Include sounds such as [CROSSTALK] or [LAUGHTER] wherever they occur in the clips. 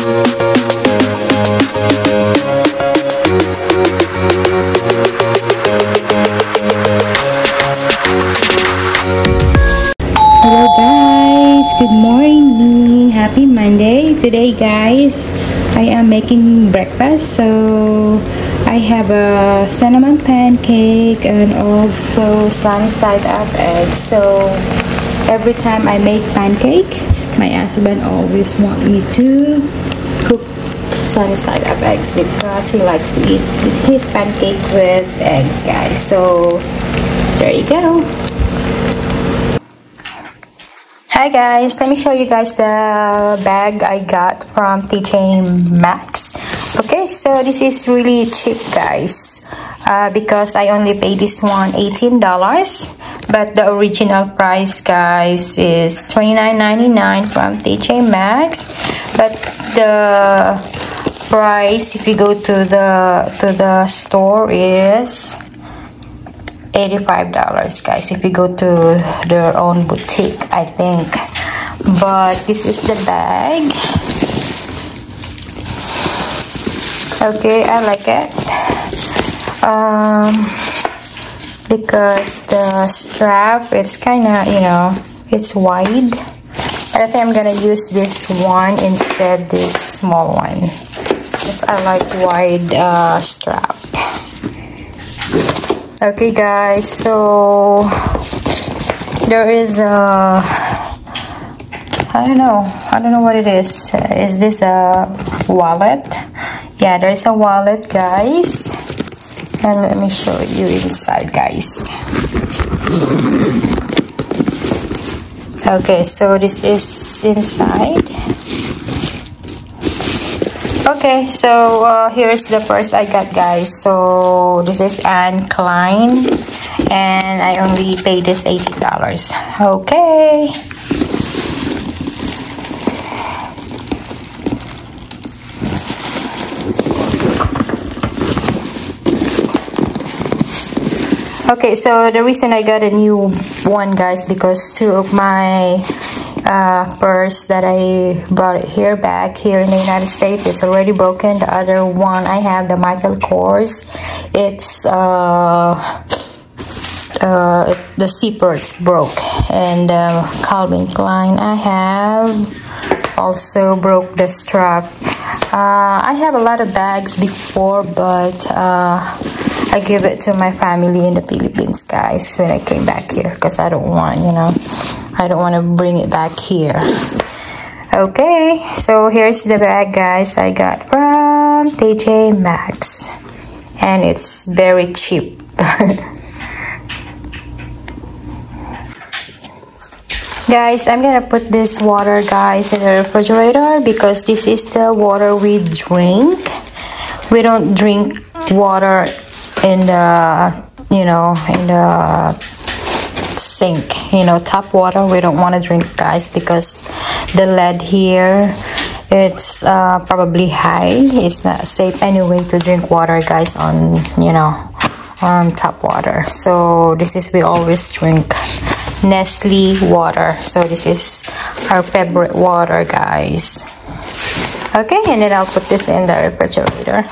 Hello guys, good morning. Happy Monday. Today guys, I am making breakfast. So I have a cinnamon pancake and also sunny side up eggs. So every time I make pancake, my husband always want me to cook sunny side up eggs because he likes to eat his pancake with eggs guys. So there you go. Hi guys, let me show you guys the bag I got from TJ Maxx. Okay, so this is really cheap guys uh, because I only paid this one $18 but the original price guys is $29.99 from TJ Maxx. But the price if you go to the to the store is $85 guys if you go to their own boutique I think. But this is the bag. Okay I like it. Um, because the strap it's kind of you know it's wide. I think I'm gonna use this one instead this small one. Because I like wide uh, strap. Okay guys so there is a I don't know I don't know what it is. Is this a wallet? Yeah there's a wallet guys and let me show you inside guys. Okay so this is inside. Okay so uh, here's the first I got guys. So this is Anne Klein. And I only paid this $80 okay okay so the reason I got a new one guys because two of my uh, purse that I brought it here back here in the United States it's already broken. The other one I have the Michael Kors. It's uh, uh, the zippers broke. And uh, Calvin Klein I have also broke the strap. Uh, I have a lot of bags before but uh, I give it to my family in the Philippines guys when I came back here because I don't want you know I don't want to bring it back here. Okay so here's the bag guys I got from TJ Maxx. And it's very cheap. [LAUGHS] Guys i'm gonna put this water guys in the refrigerator because this is the water we drink. We don't drink water in the you know in the sink. You know tap water we don't want to drink guys because the lead here it's uh, probably high. It's not safe anyway to drink water guys on you know on tap water. So this is we always drink Nestle water. So this is our favorite water guys. Okay and then I'll put this in the refrigerator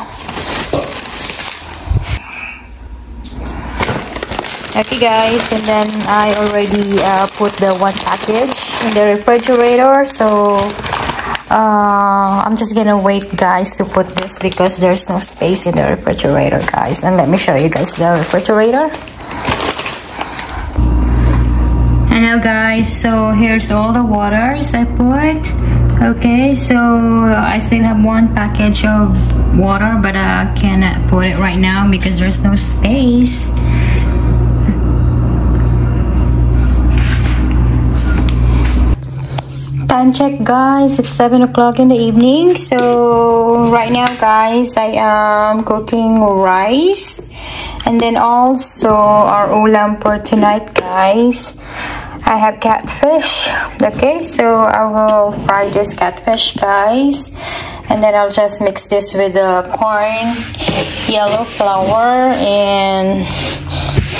okay guys and then I already uh, put the one package in the refrigerator so uh, I'm just gonna wait guys to put this because there's no space in the refrigerator guys. And let me show you guys the refrigerator. And now guys so here's all the waters I put. Okay so I still have one package of water but I cannot put it right now because there's no space time check guys. It's seven o'clock in the evening. So right now guys i am cooking rice. And then also our ulam for tonight guys. I have catfish. Okay so i will fry this catfish guys. And then i'll just mix this with the corn yellow flour and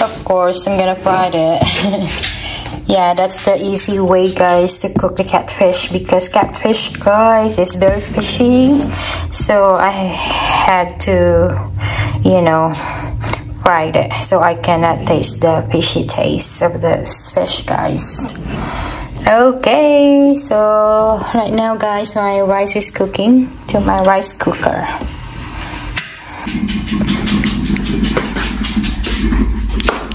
of course i'm gonna fry it [LAUGHS] yeah that's the easy way guys to cook the catfish because catfish guys is very fishy. So I had to you know fried it so I cannot taste the fishy taste of this fish guys. Okay so right now guys my rice is cooking to my rice cooker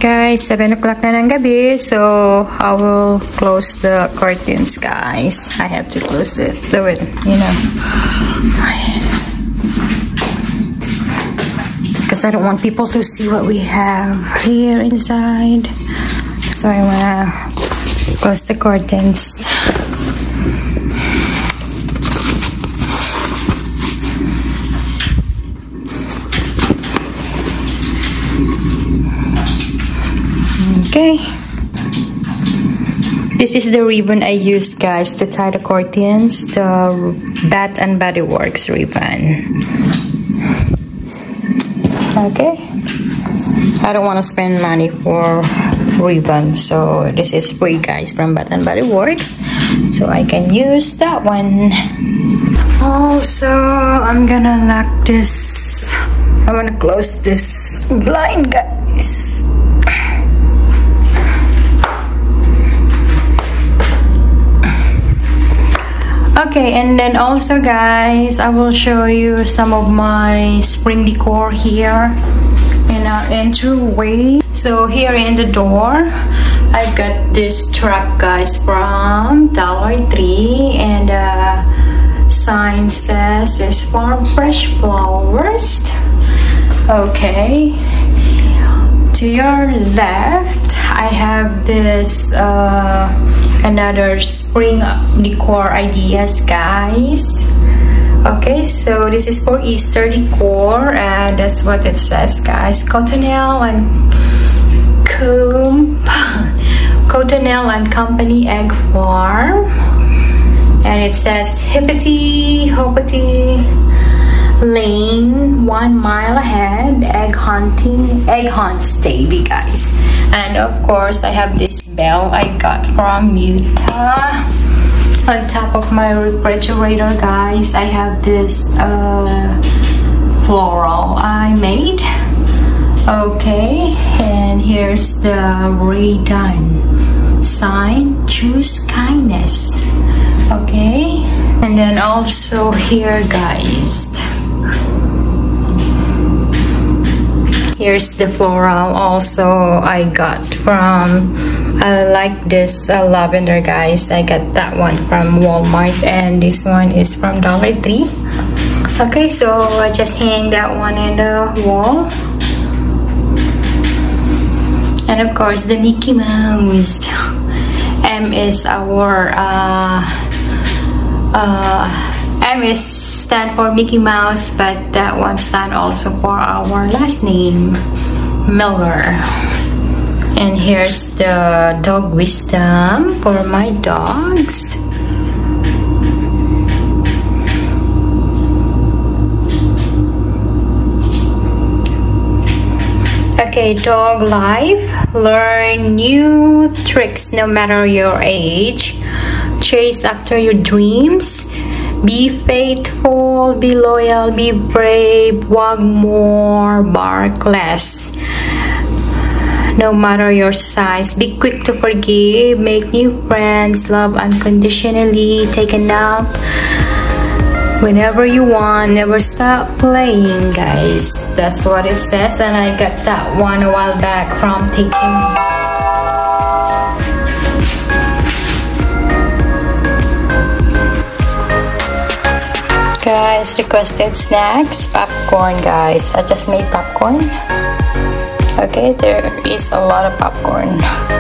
guys. 7 o'clock na ng gabi. So I will close the curtains guys. I have to close it do it you know. Because I don't want people to see what we have here inside. So I wanna close the curtains okay. This is the ribbon I used guys. To tie the curtains the Bath and Body Works ribbon. Okay. I don't want to spend money for ribbon so this is free guys from Bath and Body Works. So I can use that one. Also I'm gonna lock this I'm gonna close this blind guys okay and then also guys i will show you some of my spring decor here in our entryway. So here in the door i got this truck guys from dollar tree and uh sign says it's farm fresh flowers. Okay. To your left i have this uh another spring decor ideas guys. Okay so this is for easter decor and that's what it says guys. Cottontail and comb [LAUGHS] Cottontail and company egg farm and it says hippity hoppity lane one mile ahead egg hunting egg hunts daily guys. And of course i have this bell I got from Utah. On top of my refrigerator guys I have this uh, floral I made. Okay and here's the redone sign choose kindness. Okay and then also here guys here's the floral also I got from I like this uh, lavender guys. I got that one from Walmart and this one is from Dollar Tree. Okay so I just hang that one in the wall. And of course the Mickey Mouse. [LAUGHS] M is our uh, uh, M is for Mickey Mouse, but that one stand also for our last name, Miller. And here's the dog wisdom for my dogs. Okay, dog life. Learn new tricks no matter your age. Chase after your dreams be faithful, be loyal, be brave, wag more, bark less. No matter your size, be quick to forgive, make new friends, love unconditionally, take a nap whenever you want, never stop playing, guys. That's what it says, and I got that one a while back from taking. Guys requested snacks popcorn guys. I just made popcorn. Okay there is a lot of popcorn [LAUGHS]